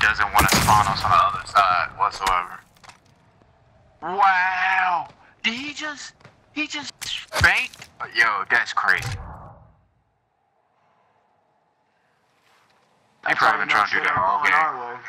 doesn't want to spawn us on the other side whatsoever. Wow! Did he just, he just spanked? Yo, that's crazy. He probably been trying to do that all game.